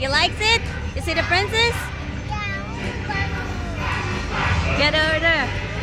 You likes it? You see the princess? Yeah. Get over there.